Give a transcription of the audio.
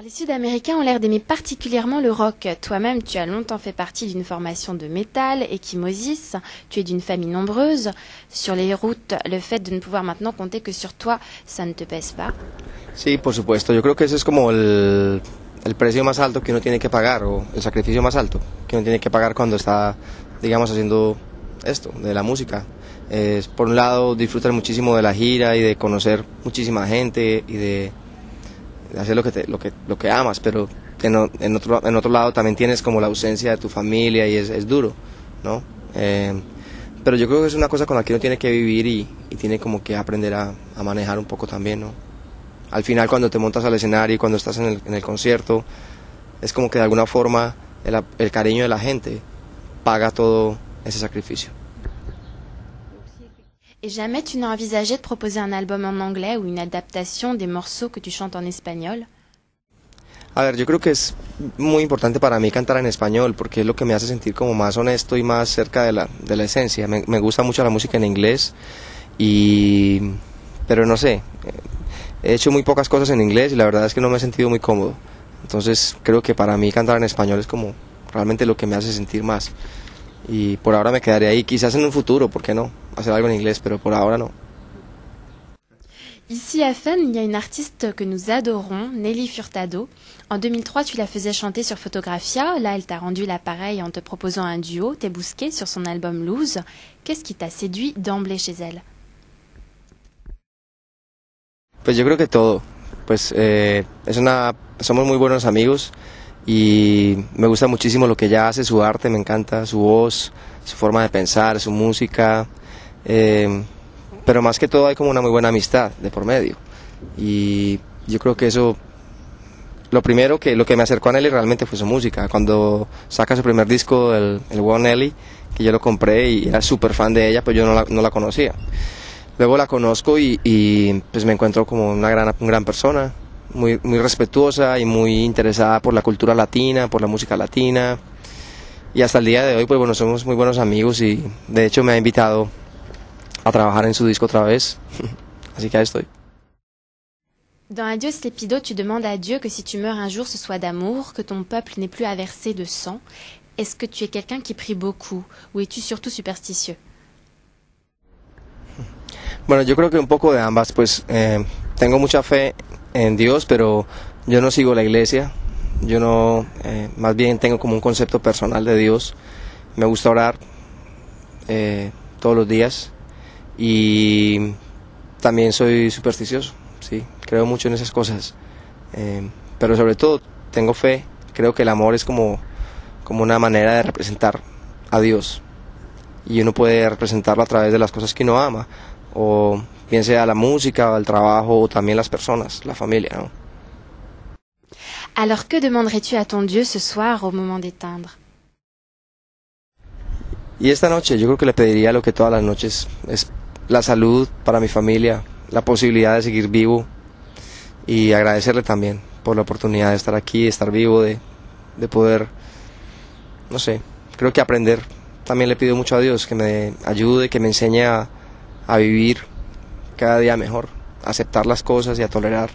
Les Sud-Américains ont l'air d'aimer particulièrement le rock. Toi-même, tu as longtemps fait partie d'une formation de métal, Equimosis. Tu es d'une famille nombreuse. Sur les routes, le fait de ne pouvoir maintenant compter que sur toi, ça ne te pèse pas? Sí, por supuesto. Yo creo que ese es como el, el precio más alto que uno tiene que pagar o el sacrificio más alto que uno tiene que pagar cuando está, digamos, haciendo esto, de la música. Es, por un lado, disfrutar muchísimo de la gira y de conocer muchísima gente y de hacer lo que, te- lo, que, lo que amas, pero en, en, otro, en otro lado también tienes como la ausencia de tu familia y es, es duro, ¿no? Eh, pero yo creo que es una cosa con la que uno tiene que vivir y, y tiene como que aprender a, a manejar un poco también, ¿no? Al final cuando te montas al escenario y cuando estás en el, en el concierto, es como que de alguna forma el, el cariño de la gente paga todo ese sacrificio. Et jamais tu n'as envisagé de proposer un album en anglais ou une adaptation des morceaux que tu chantes en espagnol A ver, yo creo que es muy importante para mí cantar en español porque es lo que me hace sentir como más honesto y más cerca de la, de la esencia. Me, me gusta mucho la música en inglés y... pero no sé, eh, he hecho muy pocas cosas en inglés y la verdad es que no me he sentido muy cómodo. Entonces creo que para mí cantar en español es como realmente lo que me hace sentir más. Y por ahora me quedaré ahí, quizás en un futuro, ¿por qué no? Hacer algo en inglés, pero por ahora no. Ici à Fun, il y a une artiste que nous adorons, Nelly Furtado. En 2003, tu la faisais chanter sur Photographia. Là, elle t'a rendu l'appareil en te proposant un duo, T'es bousqué, sur son album Lose. Qu'est-ce qui t'a séduit d'emblée chez elle? Pues yo creo que todo. Pues eh, es una, somos muy buenos amigos y me gusta muchísimo lo que ella hace, su arte, me encanta, su voz, su forma de pensar, su música. Eh, pero más que todo hay como una muy buena amistad de por medio. Y yo creo que eso, lo primero que lo que me acercó a Nelly realmente fue su música. Cuando saca su primer disco, el, el One Nelly, que yo lo compré y era súper fan de ella, pues yo no la, no la conocía. Luego la conozco y, y, pues me encuentro como una gran, una gran persona, muy, muy respetuosa y muy interesada por la cultura latina, por la música latina. Y hasta el día de hoy, pues bueno, somos muy buenos amigos y de hecho me ha invitado a trabajar en su disco otra vez. Así que ahí estoy. Dans Adieu Slepido, tu demandes à Dieu que si tu meurs un jour, ce soit d'amour, que ton peuple n'ait plus à verser de sang. Est-ce que tu es quelqu'un qui prie beaucoup ou es-tu surtout superstitieux? Bueno, yo creo que un poco de ambas, pues eh, tengo mucha fe en Dios, pero yo no sigo la iglesia, yo no, eh, más bien tengo como un concepto personal de Dios, me gusta orar eh, todos los días y también soy supersticioso, sí, creo mucho en esas cosas, eh, pero sobre todo tengo fe, creo que el amor es como, como una manera de representar a Dios. Y uno puede representarlo a través de las cosas que uno ama o bien sea la música, o el trabajo o también las personas, la familia, ¿no? Alors que demanderais-tu à ton Dieu ce soir au moment d'éteindre Y esta noche yo creo que le pediría lo que todas las noches es la salud para mi familia, la posibilidad de seguir vivo y agradecerle también por la oportunidad de estar aquí, de estar vivo, de, de poder, no sé, creo que aprender. También le pido mucho a Dios que me ayude, que me enseñe a, a vivir cada día mejor, a aceptar las cosas y a tolerar